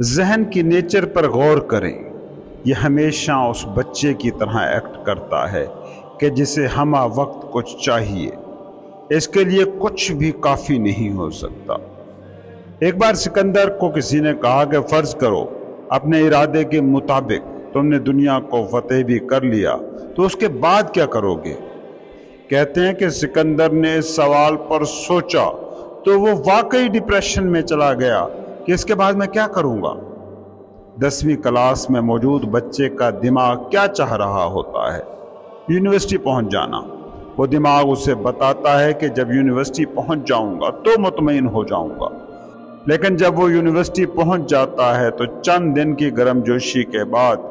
जहन की नेचर पर गौर करें। यह हमेशा उस बच्चे की तरह एक्ट करता है कि जिसे हम वक्त कुछ चाहिए। इसके लिए कुछ भी काफ़ी नहीं हो सकता। एक बार सिकंदर को किसी ने कहा कि फ़र्ज़ करो, अपने इरादे के मुताबिक तुमने दुनिया को फतेह भी कर लिया तो उसके बाद क्या करोगे? कहते हैं कि सिकंदर ने इस सवाल पर सोचा तो वो वाकई डिप्रेशन में चला गया कि इसके बाद मैं क्या करूँगा? दसवीं क्लास में मौजूद बच्चे का दिमाग क्या चाह रहा होता है? यूनिवर्सिटी पहुँच जाना। वो दिमाग उसे बताता है कि जब यूनिवर्सिटी पहुँच जाऊँगा तो मुतमिन हो जाऊँगा। लेकिन जब वो यूनिवर्सिटी पहुँच जाता है तो चंद दिन की गर्मजोशी के बाद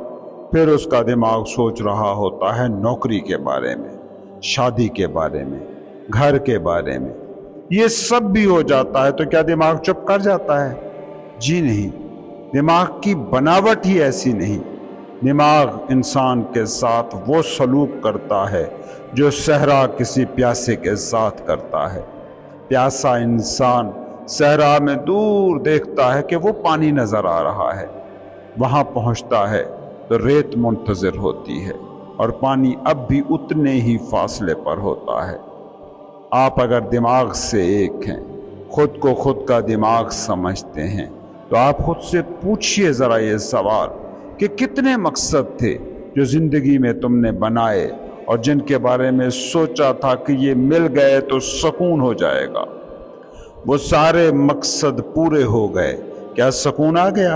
फिर उसका दिमाग सोच रहा होता है नौकरी के बारे में। शादी के बारे में, घर के बारे में। ये सब भी हो जाता है तो क्या दिमाग चुप कर जाता है? जी नहीं। दिमाग की बनावट ही ऐसी नहीं। दिमाग इंसान के साथ वो सलूक करता है जो सहरा किसी प्यासे के साथ करता है। प्यासा इंसान सहरा में दूर देखता है कि वो पानी नज़र आ रहा है। वहाँ पहुँचता है तो रेत मुंतज़र होती है। और पानी अब भी उतने ही फासले पर होता है। आप अगर दिमाग से एक हैं, खुद को खुद का दिमाग समझते हैं तो आप खुद से पूछिए ज़रा ये सवाल कि कितने मकसद थे जो ज़िंदगी में तुमने बनाए और जिनके बारे में सोचा था कि ये मिल गए तो सुकून हो जाएगा। वो सारे मकसद पूरे हो गए। क्या सुकून आ गया?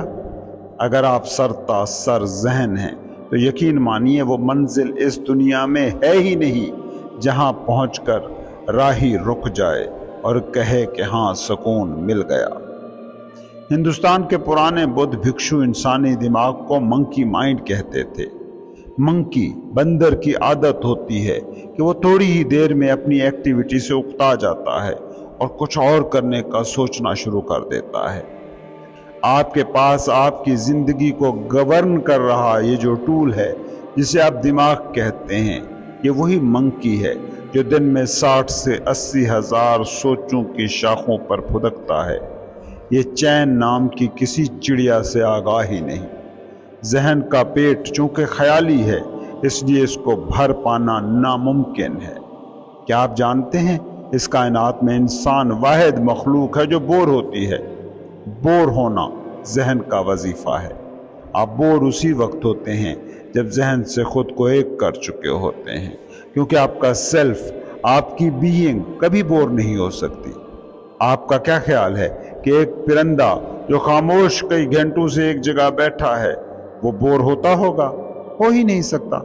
अगर आप सरता सर जहन हैं तो यकीन मानिए, वो मंजिल इस दुनिया में है ही नहीं, जहाँ पहुंचकर राही रुक जाए और कहे कि हाँ सुकून मिल गया। हिंदुस्तान के पुराने बुद्ध भिक्षु इंसानी दिमाग को मंकी माइंड कहते थे। मंकी, बंदर की आदत होती है कि वो थोड़ी ही देर में अपनी एक्टिविटी से उकता जाता है और कुछ और करने का सोचना शुरू कर देता है। आपके पास आपकी ज़िंदगी को गवर्न कर रहा ये जो टूल है, जिसे आप दिमाग कहते हैं, ये वही मंकी है, जो दिन में साठ से अस्सी हज़ार सोचों की शाखों पर फुदकता है। ये चैन नाम की किसी चिड़िया से आगाह ही नहीं। जहन का पेट चूँकि ख्याली है, इसलिए इसको भर पाना नामुमकिन है। क्या आप जानते हैं, इस कायनात में इंसान वाद मखलूक है जो बोर होती है। बोर होना जहन का वजीफ़ा है। आप बोर उसी वक्त होते हैं जब जहन से ख़ुद को एक कर चुके होते हैं, क्योंकि आपका सेल्फ आपकी बीइंग कभी बोर नहीं हो सकती। आपका क्या ख्याल है कि एक परिंदा जो खामोश कई घंटों से एक जगह बैठा है, वो बोर होता होगा? हो ही नहीं सकता।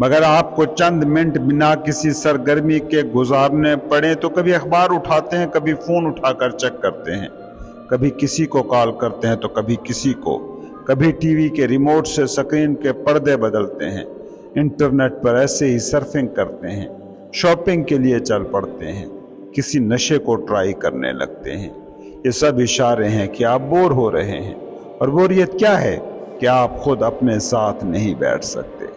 मगर आपको चंद मिनट बिना किसी सरगर्मी के गुजारने पड़े तो कभी अखबार उठाते हैं, कभी फ़ोन उठाकर चेक करते हैं। कभी किसी को कॉल करते हैं तो कभी किसी को। कभी टीवी के रिमोट से स्क्रीन के पर्दे बदलते हैं, इंटरनेट पर ऐसे ही सर्फिंग करते हैं, शॉपिंग के लिए चल पड़ते हैं, किसी नशे को ट्राई करने लगते हैं। ये सब इशारे हैं कि आप बोर हो रहे हैं। और बोरियत क्या है कि आप खुद अपने साथ नहीं बैठ सकते।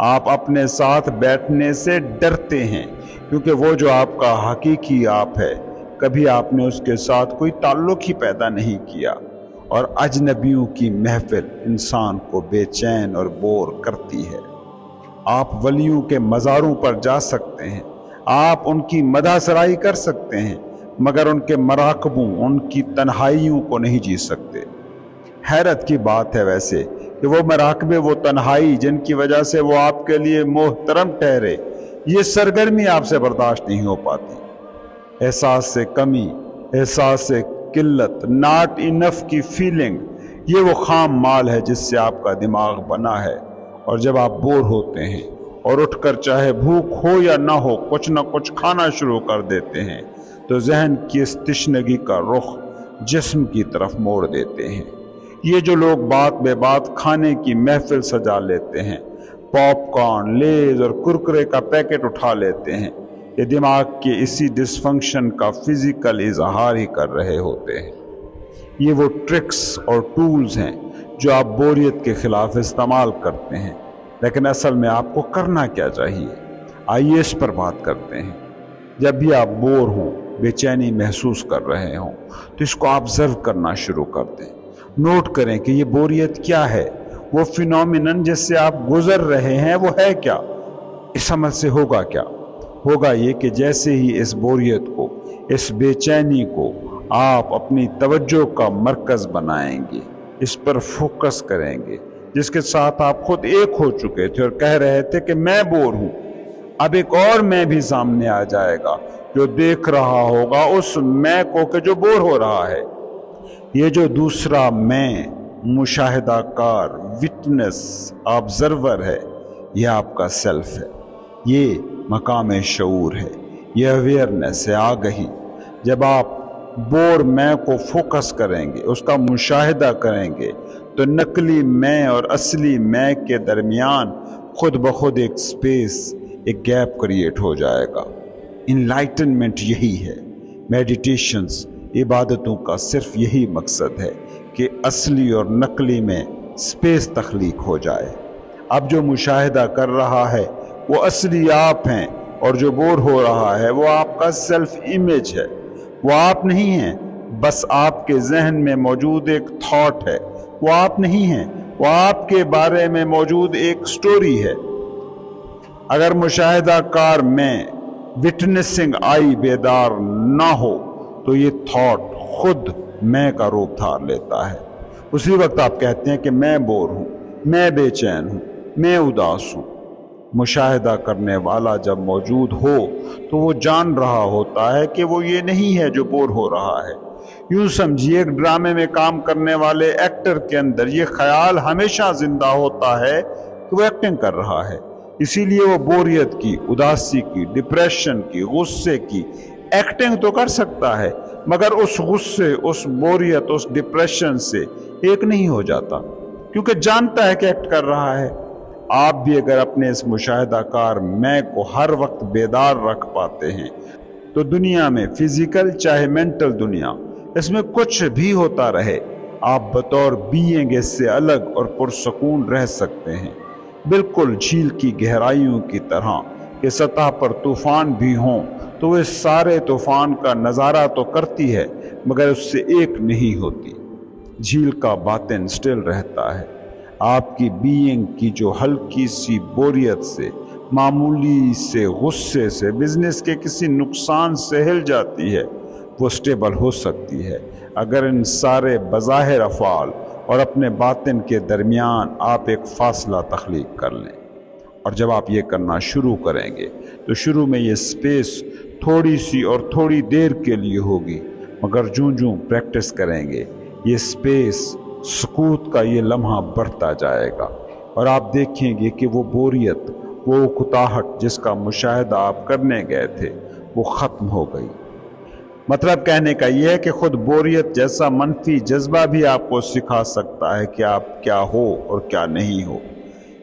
आप अपने साथ बैठने से डरते हैं, क्योंकि वो जो आपका हकीकी आप है कभी आपने उसके साथ कोई ताल्लुक ही पैदा नहीं किया और अजनबियों की महफिल इंसान को बेचैन और बोर करती है। आप वलियों के मज़ारों पर जा सकते हैं। आप उनकी मदासराई कर सकते हैं, मगर उनके मराकबों, उनकी तन्हाइयों को नहीं जी सकते। हैरत की बात है वैसे कि वो मराकबे, वो तन्हाई जिनकी वजह से वो आपके लिए मोहतरम ठहरे, ये सरगर्मी आपसे बर्दाश्त नहीं हो पाती। एहसास से कमी, एहसास से किल्लत नाट इनफ की फीलिंग ये वो खाम माल है जिससे आपका दिमाग बना है। और जब आप बोर होते हैं और उठकर चाहे भूख हो या ना हो, कुछ ना कुछ खाना शुरू कर देते हैं तो जहन की इस तिश्नगी का रुख जिस्म की तरफ़ मोड़ देते हैं। ये जो लोग बात बे बात खाने की महफिल सजा लेते हैं, पॉपकॉर्न, लेज और कुरकुरे का पैकेट उठा लेते हैं ये दिमाग के इसी डिसफंक्शन का फ़िज़िकल इजहार ही कर रहे होते हैं। ये वो ट्रिक्स और टूल्स हैं जो आप बोरियत के ख़िलाफ़ इस्तेमाल करते हैं। लेकिन असल में आपको करना क्या चाहिए? आइए इस पर बात करते हैं। जब भी आप बोर हों, बेचैनी महसूस कर रहे हों तो इसको ऑब्ज़र्व करना शुरू कर दें। नोट करें कि ये बोरियत क्या है? वो फिनोमिनन जिससे आप गुजर रहे हैं, वो है क्या? इस समझ से होगा क्या? होगा ये कि जैसे ही इस बोरियत को, इस बेचैनी को आप अपनी तवज्जो का मरकज़ बनाएँगे, इस पर फोकस करेंगे, जिसके साथ आप खुद एक हो चुके थे और कह रहे थे कि मैं बोर हूँ। अब एक और मैं भी सामने आ जाएगा, जो देख रहा होगा उस मैं को के जो बोर हो रहा है। ये जो दूसरा मैं, मुशाहिदाकार विटनेस ऑब्जर्वर है यह आपका सेल्फ है। ये मकाम शूर है। ये अवेयरनेस है। आगही जब आप बोर मैं को फोकस करेंगे, उसका मुशाहिदा करेंगे तो नकली मैं और असली मैं के दरमियान खुद ब खुद एक स्पेस एक गैप क्रिएट हो जाएगा। इनलाइटनमेंट यही है। मेडिटेशंस इबादतों का सिर्फ़ यही मकसद है कि असली और नकली में स्पेस तख्लीक हो जाए। अब जो मुशाहिदा कर रहा है वो असली आप हैं और जो बोर हो रहा है, वो आपका सेल्फ इमेज है। वो आप नहीं हैं, बस आपके जहन में मौजूद एक थॉट है। वो आप नहीं हैं, वो आपके बारे में मौजूद एक स्टोरी है। अगर मुशाहिदा कार में विटनेसिंग आई बेदार ना हो तो ये थॉट खुद मैं का रूप धार लेता है। उसी वक्त आप कहते हैं कि मैं बोर हूँ, मैं बेचैन हूँ, मैं उदास हूँ। मुशाहिदा करने वाला जब मौजूद हो तो वो जान रहा होता है कि वो ये नहीं है जो बोर हो रहा है। यूँ समझिए, एक ड्रामे में काम करने वाले एक्टर के अंदर ये ख्याल हमेशा ज़िंदा होता है कि वो एक्टिंग कर रहा है। इसीलिए वो बोरियत की, उदासी की, डिप्रेशन की, गुस्से की, एक्टिंग तो कर सकता है, मगर उस गुस्से, उस बोरियत, उस डिप्रेशन से एक नहीं हो जाता, क्योंकि जानता है कि एक्ट कर रहा है। आप भी अगर अपने इस मुशाहिदाकार मैं को हर वक्त बेदार रख पाते हैं तो दुनिया में फ़िज़िकल चाहे मेंटल दुनिया, इसमें कुछ भी होता रहे, आप बतौर बीएंग इससे अलग और पुरसकून रह सकते हैं। बिल्कुल झील की गहराइयों की तरह कि सतह पर तूफ़ान भी हों तो वह सारे तूफ़ान का नज़ारा तो करती है, मगर उससे एक नहीं होती। झील का बातिन स्टिल रहता है। आपकी बीइंग की जो हल्की सी बोरियत से, मामूली से, गुस्से से बिज़नेस के किसी नुकसान से हिल जाती है, वो स्टेबल हो सकती है। अगर इन सारे बज़ाहिर अफ़ाल और अपने बातिन के दरमियान आप एक फ़ासला तख्लीक कर लें। और जब आप ये करना शुरू करेंगे तो शुरू में ये स्पेस थोड़ी सी और थोड़ी देर के लिए होगी, मगर जूं जूं प्रैक्टिस करेंगे, ये स्पेस सकूत का ये लम्हा बढ़ता जाएगा। और आप देखेंगे कि वो बोरियत, वो कुताहट जिसका मुशाहिदा आप करने गए थे, वो ख़त्म हो गई। मतलब कहने का यह है कि खुद बोरियत जैसा मनफी जज्बा भी आपको सिखा सकता है कि आप क्या हो और क्या नहीं हो।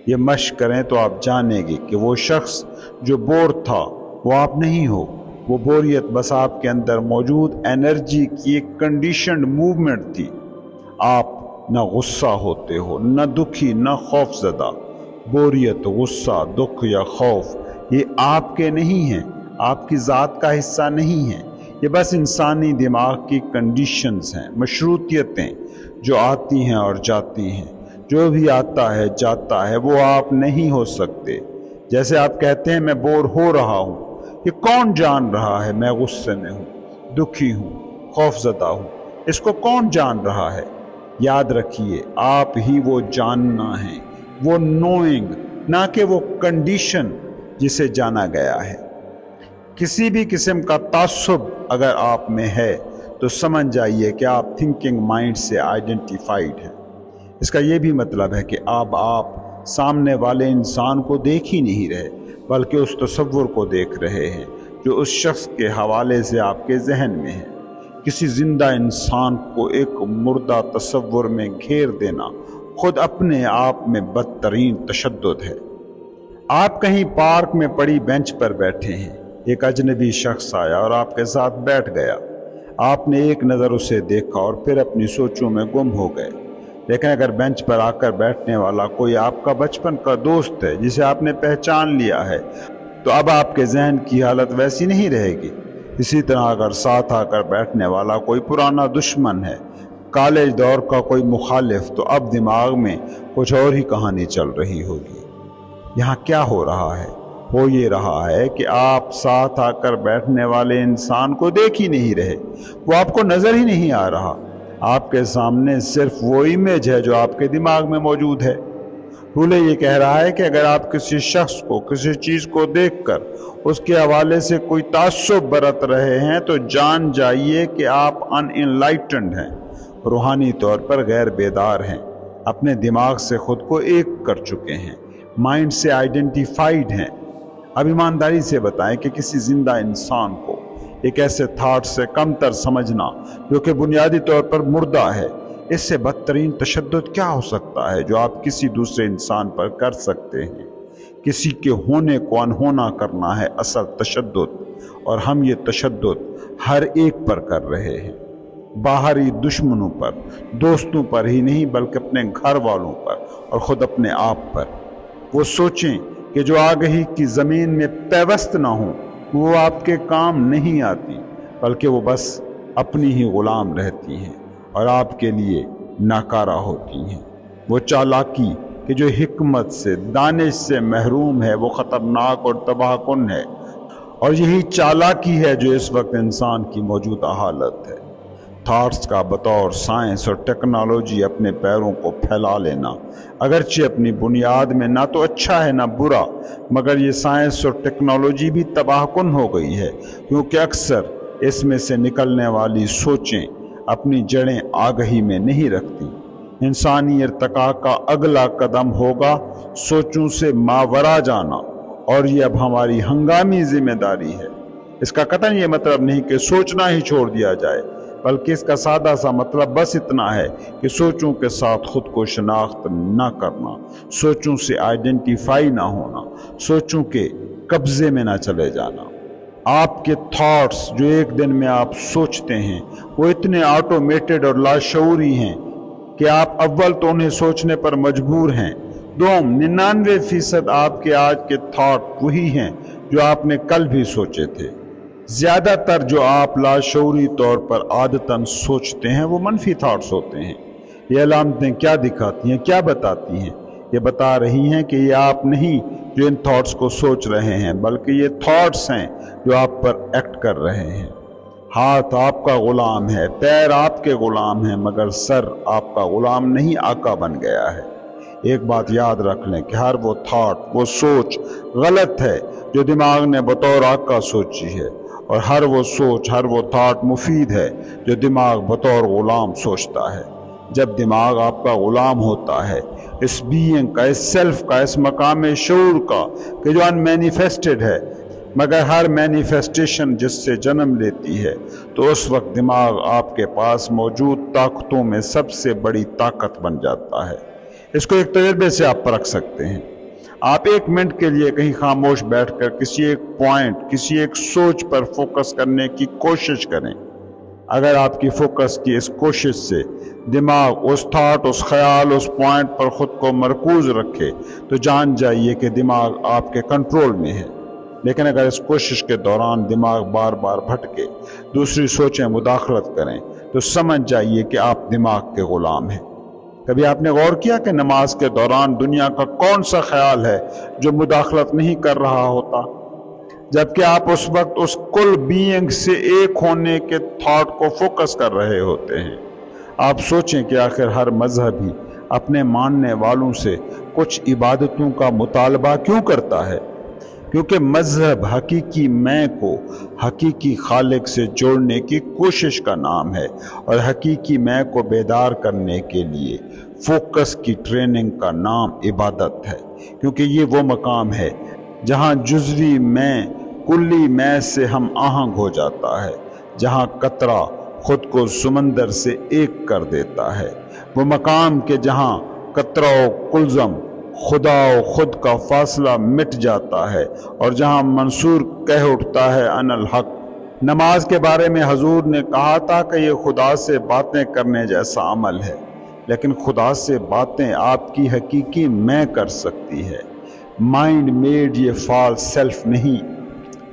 ये मश करें तो आप जानेंगे कि वो शख्स जो बोर था, वो आप नहीं हो। वो बोरियत बस आपके अंदर मौजूद एनर्जी की एक कंडीशन मूवमेंट थी। आप न गुस्सा होते हो, न दुखी, न खौफजदा बोरियत, गुस्सा, दुख या खौफ, ये आपके नहीं हैं। आपकी ज़ात का हिस्सा नहीं है। ये बस इंसानी दिमाग की कंडीशंस हैं, मशरूतियतें जो आती हैं और जाती हैं। जो भी आता है, जाता है, वो आप नहीं हो सकते। जैसे आप कहते हैं, मैं बोर हो रहा हूँ। ये कौन जान रहा है, मैं गुस्से में हूँ, दुखी हूँ खौफजदा हूँ? इसको कौन जान रहा है? याद रखिए, आप ही वो जानना है, वो नोइंग ना कि वो कंडीशन जिसे जाना गया है। किसी भी किस्म का तासुब अगर आप में है तो समझ जाइए कि आप थिंकिंग माइंड से आइडेंटिफाइड हैं। इसका ये भी मतलब है कि आप आप सामने वाले इंसान को देख ही नहीं रहे, बल्कि उस तस्वुर को देख रहे हैं, जो उस शख्स के हवाले से आपके जहन में है। किसी ज़िंदा इंसान को एक मुर्दा तस्वुर में घेर देना खुद अपने आप में बदतरीन तशद है। आप कहीं पार्क में पड़ी बेंच पर बैठे हैं। एक अजनबी शख्स आया और आपके साथ बैठ गया। आपने एक नज़र उसे देखा और फिर अपनी सोचों में गुम हो गए। लेकिन अगर बेंच पर आकर बैठने वाला कोई आपका बचपन का दोस्त है, जिसे आपने पहचान लिया है तो अब आपके जहन की हालत वैसी नहीं रहेगी। इसी तरह अगर साथ आकर बैठने वाला कोई पुराना दुश्मन है, कॉलेज दौर का कोई मुखालिफ तो अब दिमाग में कुछ और ही कहानी चल रही होगी। यहाँ क्या हो रहा है? हो ये रहा है कि आप साथ आकर बैठने वाले इंसान को देख ही नहीं रहे, वो आपको नज़र ही नहीं आ रहा। आपके सामने सिर्फ़ वो इमेज है जो आपके दिमाग में मौजूद है। रूले ये कह रहा है कि अगर आप किसी शख्स को, किसी चीज़ को देखकर उसके हवाले से कोई तासुब बरत रहे हैं तो जान जाइए कि आप अनइनलाइटेंड हैं, रूहानी तौर पर गैर बेदार हैं, अपने दिमाग से खुद को एक कर चुके हैं, माइंड से आइडेंटिफाइड हैं। अब ईमानदारी से बताएँ कि किसी ज़िंदा इंसान को एक ऐसे थाट से कमतर समझना, जो कि बुनियादी तौर पर मुर्दा है इससे बदतरीन तशद क्या हो सकता है जो आप किसी दूसरे इंसान पर कर सकते हैं? किसी के होने को अनहोना करना है असल तशद और हम ये तशद हर एक पर कर रहे हैं। बाहरी दुश्मनों पर, दोस्तों पर ही नहीं, बल्कि अपने घर वालों पर और ख़ुद अपने आप पर। वो सोचें कि जो आगही की ज़मीन में पेवस्त ना हो, वो आपके काम नहीं आती, बल्कि वो बस अपनी ही ग़ुलाम रहती हैं। और आपके लिए नाकारा होती हैं। वो चालाकी कि जो हिकमत से, दानिश से महरूम है, वो ख़तरनाक और तबाहकुन है। और यही चालाकी है जो इस वक्त इंसान की मौजूदा हालत है। थाट्स का बतौर साइंस और टेक्नोलॉजी अपने पैरों को फैला लेना, अगरचे अपनी बुनियाद में ना तो अच्छा है ना बुरा, मगर ये साइंस और टेक्नोलॉजी भी तबाहकुन हो गई है। क्योंकि अक्सर इसमें से निकलने वाली सोचें अपनी जड़ें आगही में नहीं रखती। इंसानी इरतका का अगला कदम होगा, सोचों से मावरा जाना, और ये अब हमारी हंगामी ज़िम्मेदारी है। इसका कतन ये मतलब नहीं कि सोचना ही छोड़ दिया जाए, बल्कि इसका सादा सा मतलब बस इतना है कि सोचों के साथ खुद को शनाख्त ना करना, सोचों से आइडेंटिफाई ना होना, सोचों के कब्जे में ना चले जाना। आपके थॉट्स जो एक दिन में आप सोचते हैं, वो इतने ऑटोमेटेड और लाशौरी हैं कि आप अव्वल तो उन्हें सोचने पर मजबूर हैं। दोम निन्यानवे फ़ीसद आपके आज के थॉट वही हैं जो आपने कल भी सोचे थे। ज़्यादातर जो आप लाशौरी तौर पर आदतन सोचते हैं, वो मनफी थाट्स होते हैं। ये अलामतें क्या दिखाती हैं, क्या बताती हैं? ये बता रही हैं कि ये आप नहीं जो इन थॉट्स को सोच रहे हैं, बल्कि ये थॉट्स हैं जो आप पर एक्ट कर रहे हैं। हाथ आपका ग़ुलाम है, पैर आपके ग़ुलाम हैं, मगर सर आपका ग़ुलाम नहीं, आका बन गया है। एक बात याद रख लें कि हर वो थॉट वो सोच गलत है, जो दिमाग ने बतौर आका सोची है, और हर वो सोच, हर वो थाट मुफीद है, जो दिमाग बतौर ग़ुलाम सोचता है। जब दिमाग आपका ग़ुलाम होता है, इस बीइंग का, इस सेल्फ का, इस मकाम शूर का, कि जो अनमैनिफेस्टेड है, मगर हर मैनिफेस्टेशन जिससे जन्म लेती है तो उस वक्त दिमाग आपके पास मौजूद ताकतों में सबसे बड़ी ताकत बन जाता है। इसको एक तजर्बे से आप परख सकते हैं। आप एक मिनट के लिए कहीं खामोश बैठकर किसी एक पॉइंट किसी एक सोच पर फोकस करने की कोशिश करें। अगर आपकी फोकस की इस कोशिश से दिमाग उस थाट उस ख्याल, उस पॉइंट पर ख़ुद को मरकूज रखे तो जान जाइए कि दिमाग आपके कंट्रोल में है। लेकिन अगर इस कोशिश के दौरान दिमाग बार बार भटके, दूसरी सोचें मुदाखलत करें तो समझ जाइए कि आप दिमाग के ग़ुलाम हैं। कभी आपने गौर किया कि नमाज़ के दौरान दुनिया का कौन सा ख्याल है जो मुदाखलत नहीं कर रहा होता? जबकि आप उस वक्त उस कुल बीइंग से एक होने के थॉट को फोकस कर रहे होते हैं। आप सोचें कि आखिर हर मज़हब ही अपने मानने वालों से कुछ इबादतों का मुतालबा क्यों करता है? क्योंकि मज़हब हकीकी मैं को हकीकी खालिक से जोड़ने की कोशिश का नाम है और हकीकी मैं को बेदार करने के लिए फोकस की ट्रेनिंग का नाम इबादत है। क्योंकि ये वो मकाम है जहाँ जुजवी मैं कुल्ली मैं से हम आहंग हो जाता है, जहाँ कतरा खुद को समंदर से एक कर देता है। वो मकाम के जहाँ कतरा कुलज़म खुदा व खुद का फासला मिट जाता है और जहाँ मंसूर कह उठता है अनल हक। नमाज़ के बारे में हजूर ने कहा था कि ये खुदा से बातें करने जैसा अमल है, लेकिन खुदा से बातें आपकी हकीकी मैं कर सकती है। माइंड मेड ये फॉल्स सेल्फ नहीं।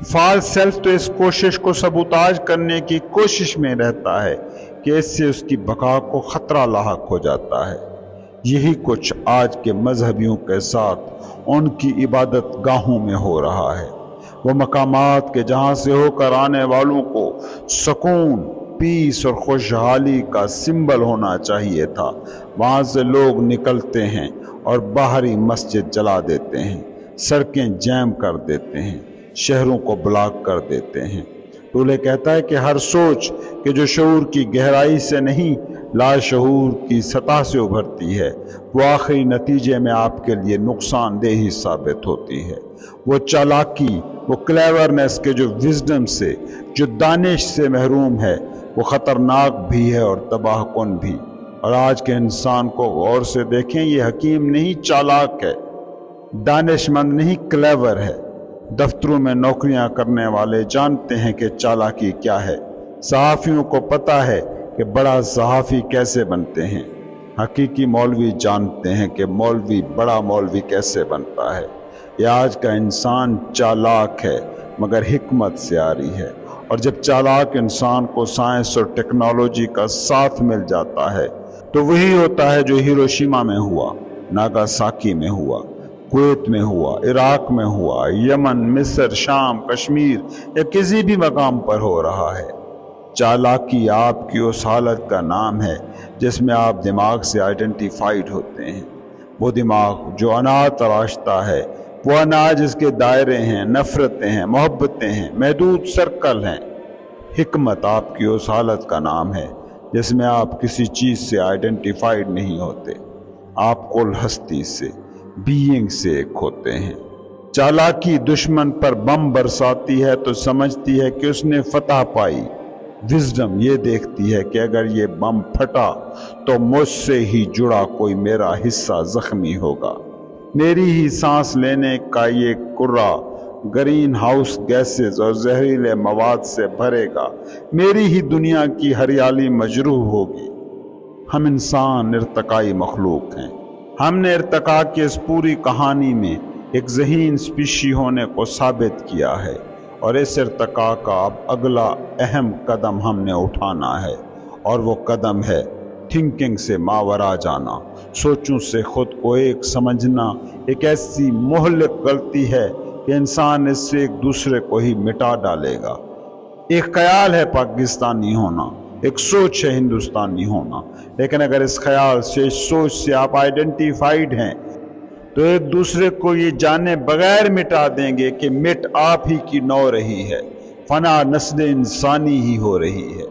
फॉल्स सेल्फ तो इस कोशिश को सबूताज करने की कोशिश में रहता है कि इससे उसकी बका को ख़तरा लाक हो जाता है। यही कुछ आज के मजहबियों के साथ उनकी इबादत गाहों में हो रहा है। वो मकामात के जहाँ से होकर आने वालों को सुकून, पीस और खुशहाली का सिंबल होना चाहिए था। वहाँ से लोग निकलते हैं और बाहरी मस्जिद जला देते हैं, सड़कें जैम कर देते हैं। शहरों को ब्लॉक कर देते हैं। टूले कहता है कि हर सोच के जो शूर की गहराई से नहीं लाशूर की सतह से उभरती है। वो आखिरी नतीजे में आपके लिए नुकसानदेह ही साबित होती है। वो चालाकी, वो क्लेवरनेस के जो विजडम से, जो दानिश से महरूम है, वो ख़तरनाक भी है और तबाह कन भी। और आज के इंसान को गौर से देखें, ये हकीम नहीं चालाक है। दानिशमंद नहीं क्लेवर है। दफ्तरों में नौकरियाँ करने वाले जानते हैं कि चालाकी क्या है। सहाफ़ियों को पता है कि बड़ा सहाफ़ी कैसे बनते हैं। हकीकी मौलवी जानते हैं कि मौलवी, बड़ा मौलवी कैसे बनता है। यह आज का इंसान चालाक है, मगर हमत से आ रही है। और जब चालाक इंसान को साइंस और टेक्नोलॉजी का साथ मिल जाता है तो वही होता है जो हिरोशिमा में हुआ, नागासाकी में हुआ। कुवैत में हुआ, इराक में हुआ, यमन, मिस्र, शाम, कश्मीर, या किसी भी मकाम पर हो रहा है। चालाकी आपकी उस हालत का नाम है, जिसमें आप दिमाग से आइडेंटिफाइड होते हैं। वो दिमाग जो अनाज तराशता है, वो अनाज इसके दायरे हैं, नफ़रतें हैं, मोहब्बतें हैं, महदूद सर्कल हैं। हिकमत आपकी उस हालत का नाम है, जिसमें आप किसी चीज़ से आइडेंटिफाइड नहीं होते, आप कुल हस्ती से। बीइंग से होते हैं। चालाकी दुश्मन पर बम बरसाती है तो समझती है कि उसने फतह पाई। विजडम ये देखती है कि अगर ये बम फटा तो मुझसे ही जुड़ा कोई मेरा हिस्सा जख्मी होगा। मेरी ही सांस लेने का ये कुर्रा ग्रीन हाउस गैसेस और जहरीले मवाद से भरेगा। मेरी ही दुनिया की हरियाली मजरूह होगी। हम इंसान इरतकाई मखलूक हैं। हमने इरतका की इस पूरी कहानी में एक जहीन स्पीशी होने को साबित किया है और इस इरतका का अब अगला अहम कदम हमने उठाना है और वो कदम है थिंकिंग से मावरा जाना। सोचों से खुद को एक समझना एक ऐसी मोहलिक गलती है कि इंसान इससे एक दूसरे को ही मिटा डालेगा। एक ख्याल है पाकिस्तानी होना एक सोच है हिंदुस्तानी होना। लेकिन अगर इस ख्याल से, इस सोच से आप आइडेंटिफाइड हैं तो एक दूसरे को ये जाने बगैर मिटा देंगे कि मिट आप ही की नौ रही है, फना नस्ल इंसानी ही हो रही है।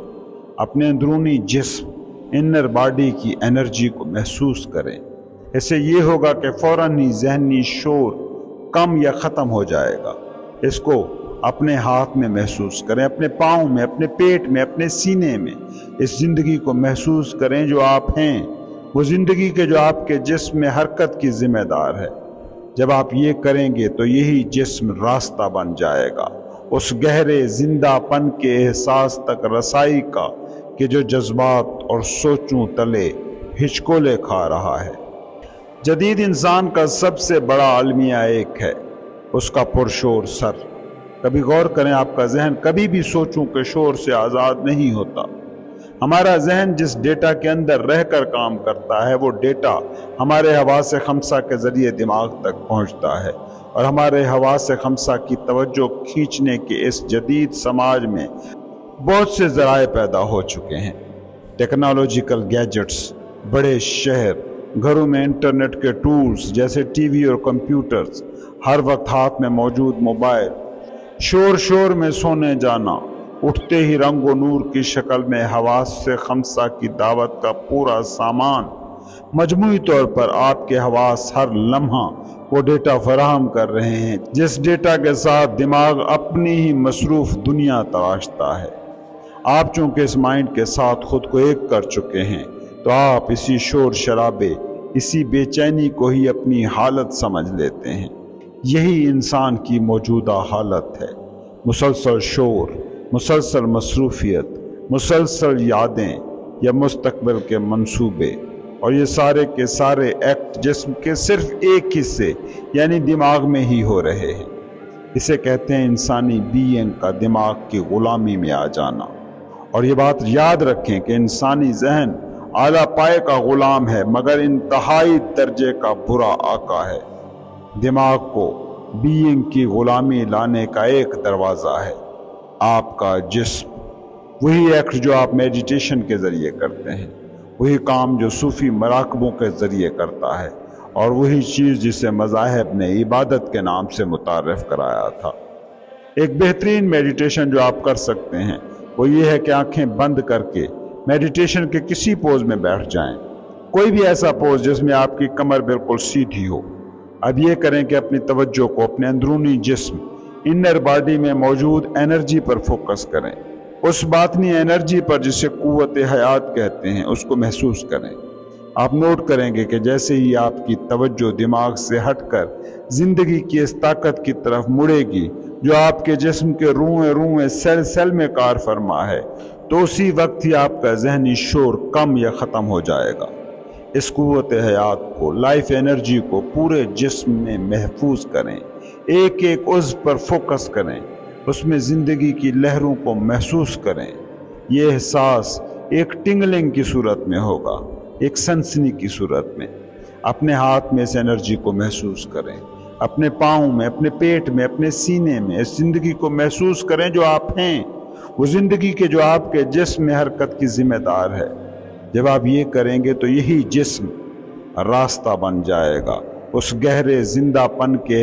अपने अंदरूनी जिस्म इनर बॉडी की एनर्जी को महसूस करें। इससे ये होगा कि फ़ौर ही जहनी शोर कम या ख़त्म हो जाएगा। इसको अपने हाथ में महसूस करें, अपने पाँव में, अपने पेट में, अपने सीने में। इस ज़िंदगी को महसूस करें जो आप हैं। वो ज़िंदगी के जो आपके जिस्म में हरकत की ज़िम्मेदार है। जब आप ये करेंगे तो यही जिस्म रास्ता बन जाएगा। उस गहरे जिंदापन के एहसास तक रसाई का कि जो जज्बात और सोचों तले हिचकोले खा रहा है। जदीद इंसान का सबसे बड़ा अलमिया एक है, उसका पुरशोर सर। कभी गौर करें आपका जहन, कभी भी सोचूं के शोर से आज़ाद नहीं होता। हमारा जहन जिस डेटा के अंदर रहकर काम करता है, वो डेटा हमारे हवा से खमसा के ज़रिए दिमाग तक पहुँचता है और हमारे हवा से खमसा की तवज्जो खींचने के इस जदीद समाज में बहुत से ज़राए पैदा हो चुके हैं। टेक्नोलॉजिकल गैजेट्स, बड़े शहर, घरों में इंटरनेट के टूल्स जैसे टीवी और कंप्यूटर्स, हर वक्त हाथ में मौजूद मोबाइल शोर शोर में सोने जाना। उठते ही रंग नूर की शक्ल में हवास से खमसा की दावत का पूरा सामान। मजमू तौर पर आपके हवास हर लम्हा वो डेटा फराहम कर रहे हैं, जिस डेटा के साथ दिमाग अपनी ही मसरूफ़ दुनिया तराशता है। आप चूँकि इस माइंड के साथ खुद को एक कर चुके हैं तो आप इसी शोर शराबे, इसी बेचैनी को ही अपनी हालत समझ लेते हैं। यही इंसान की मौजूदा हालत है। मुसलसल शोर, मुसलसल मसरूफियत, मुसलसल यादें या मुस्तकबिल के मंसूबे और ये सारे के सारे एक्ट जिस्म के सिर्फ़ एक हिस्से, यानी दिमाग में ही हो रहे हैं। इसे कहते हैं इंसानी बीइंग का दिमाग की गुलामी में आ जाना। और ये बात याद रखें कि इंसानी जहन आला पाए का गुलाम है, मगर इंतहाई दर्जे का बुरा आका है। दिमाग को बीइंग की गुलामी लाने का एक दरवाज़ा है। आपका जिस्म, वही एक्ट जो आप मेडिटेशन के ज़रिए करते हैं, वही काम जो सूफ़ी मराकबों के ज़रिए करता है, और वही चीज़ जिसे मजाहब ने इबादत के नाम से मुतारफ़ कराया था। एक बेहतरीन मेडिटेशन जो आप कर सकते हैं, वो ये है कि आँखें बंद करके मेडिटेशन के किसी पोज में बैठ जाएँ। कोई भी ऐसा पोज जिसमें आपकी कमर बिल्कुल सीधी हो। अब ये करें कि अपनी तवज्जो को अपने अंदरूनी जिस्म इनर बॉडी में मौजूद एनर्जी पर फोकस करें। उस बातनी एनर्जी पर जिसे कुत हयात कहते हैं, उसको महसूस करें। आप नोट करेंगे कि जैसे ही आपकी तवज्जो दिमाग से हटकर ज़िंदगी की इस ताकत की तरफ़ मुड़ेगी, जो आपके जिस्म के रूएँ रूएँ सेल सेल में कार फरमा है तो उसी वक्त ही आपका जहनी शोर कम या ख़त्म हो जाएगा। इस कुत हयात को लाइफ एनर्जी को पूरे जिस्म में महफूज करें। एक एक उज़ पर फोकस करें। उसमें ज़िंदगी की लहरों को महसूस करें। ये एहसास एक टिंगलिंग की सूरत में होगा, एक सनसनी की सूरत में। अपने हाथ में इस एनर्जी को महसूस करें। अपने पाँव में, अपने पेट में, अपने सीने में इस ज़िंदगी को महसूस करें जो आप हैं। वो ज़िंदगी के जो आपके जिसम हरकत की जिम्मेदार है। जब आप ये करेंगे तो यही जिस्म रास्ता बन जाएगा। उस गहरे जिंदापन के